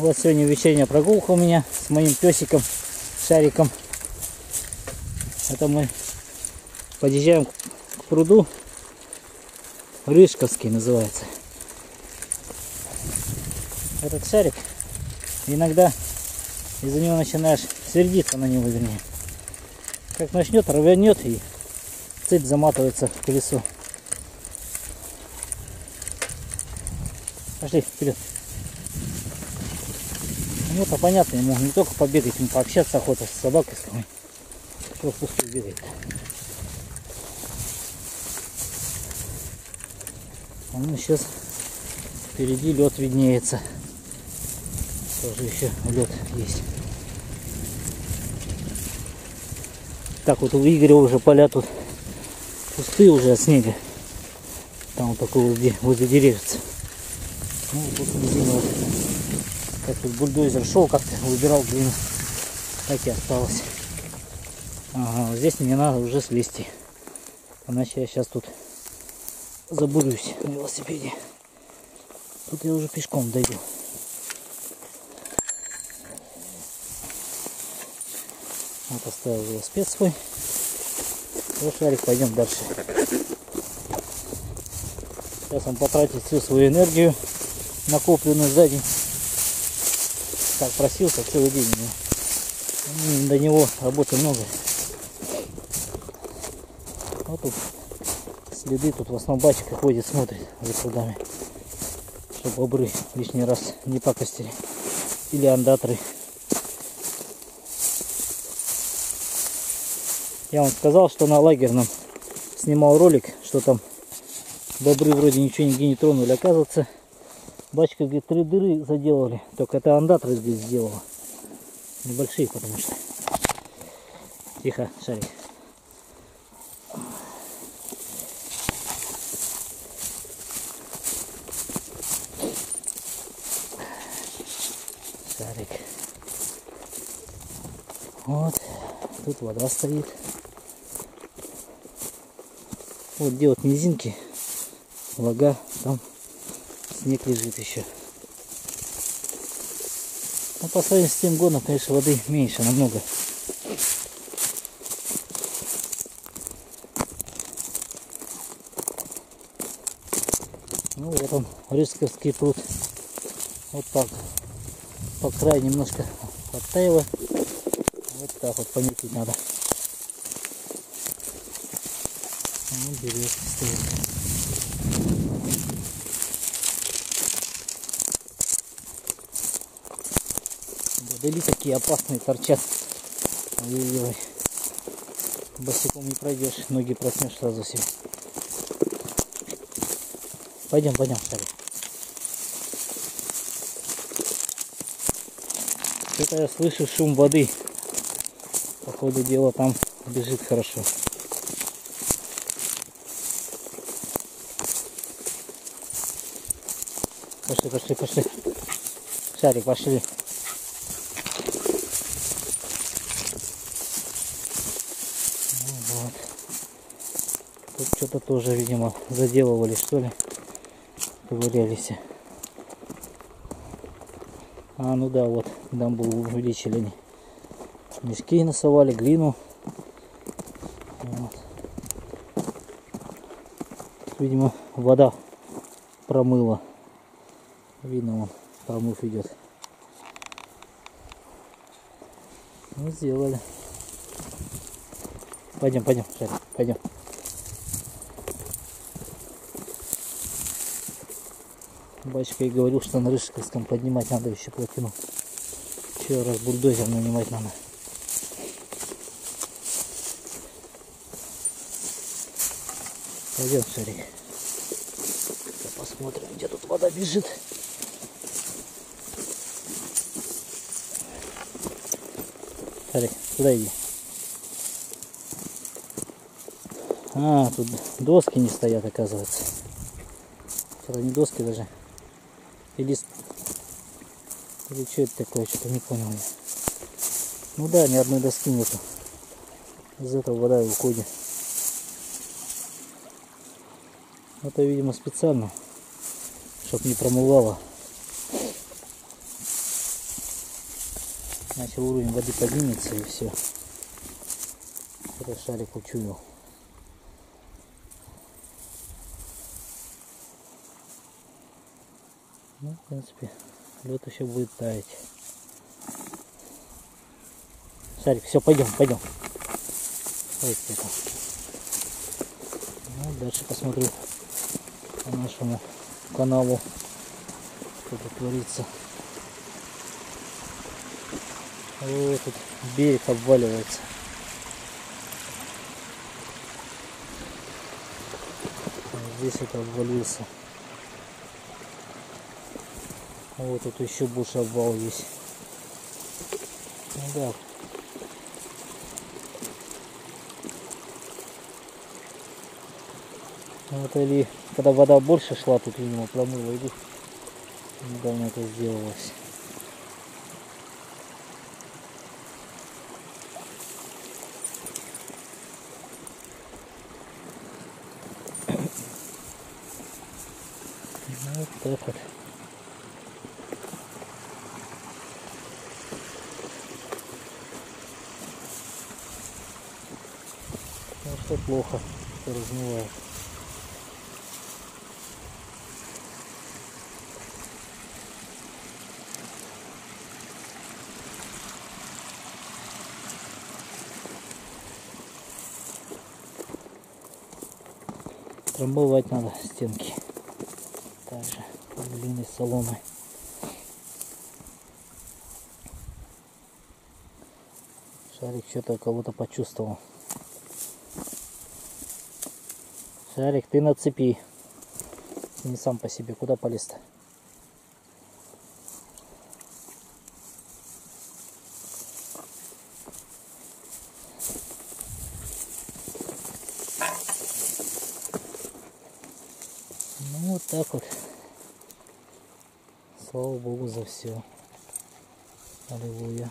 Вот сегодня вечерняя прогулка у меня с моим песиком, шариком. Это мы подъезжаем к пруду. Рыжковский называется. Этот шарик иногда из-за него начинаешь сердиться на него, вернее. Как начнет, рванет и цепь заматывается в колесо. Пошли вперед. Ну это понятно, ему не только побегать, ему пообщаться охота с собакой с кого Что пустой бегает. А ну сейчас впереди лед виднеется. Тоже еще лед есть. Так вот у Игоря уже поля тут пустые уже от снега. Там вот такой возле, возле деревьев. Ну вот резина вот. Как тут бульдозер шел, как-то выбирал глину. Так и осталось. Ага, здесь мне надо уже слезти. Иначе я сейчас тут забурюсь на велосипеде. Тут я уже пешком дойду. Вот оставил велосипед свой. Вот шарик, пойдем дальше. Сейчас он потратит всю свою энергию, накопленную за день. Так просился целый день. Но до него работы много. Вот тут следы, тут в основном батчика ходит, смотрит за прудами. Чтобы бобры лишний раз не пакостили. Или андаторы. Я вам сказал, что на лагерном снимал ролик, что там бобры вроде ничего нигде не тронули. Оказывается, бачка говорит, три дыры заделали. Только это андатор здесь сделала. Небольшие, потому что. Тихо, шарик. Шарик. Вот. Тут вода стоит. Вот где вот низинки, лага, там снег лежит еще. Но по сравнению с тем годом, конечно, воды меньше намного. Ну вот он, Рысковский пруд. Вот так. По краю немножко подтаяло. Вот так вот пометить надо. Ну, березки стоят. Водоли такие опасные торчат. Ой-ой-ой. Босиком не пройдешь, ноги проснешь сразу себе. Пойдем, пойдем, Шарик. Что-то я слышу шум воды. По ходу дела там бежит хорошо. Пошли, пошли, пошли. Шарик, пошли. Ну вот. Тут что-то тоже, видимо, заделывали, что ли. Ковырялись. А, ну да, вот, там был увеличили они. Мешки насовали, глину. Вот. Видимо, вода промыла. Видно, вон промыв идет. Ну, сделали. Пойдем, пойдем, пойдем. Батюшка и говорил, что на Рыжковском поднимать надо еще плотину. Еще раз бульдозер нанимать надо. Пойдем, Шарик. Посмотрим, где тут вода бежит. Шарик, куда иди? А, тут доски не стоят, оказывается. Это не доски даже. Или, или что это такое, что-то не понял я. Ну да, ни одной доски нету. Из этого вода и уходит. Это, видимо, специально, чтобы не промывало. Начал уровень воды поднимется и все. Это шарик учуял. Ну, в принципе, лед еще будет таять. Шарик, все, пойдем, пойдем. Вот это. Ну, дальше посмотрю по нашему каналу, что тут творится. Вот тут берег обваливается. Здесь это обвалился. Вот тут еще больше обвал есть. Ну да, Ну, Вот или когда вода больше шла, тут, видимо, промыла или недавно это сделалось. Ну, вот так вот. Ну, что плохо, размывает. Трамбовать надо стенки. Также длинной соломой. Шарик что-то кого-то почувствовал. Шарик, ты на цепи. Не сам по себе. Куда полез-то? Ну вот так вот. Слава Богу за все. Аллилуйя.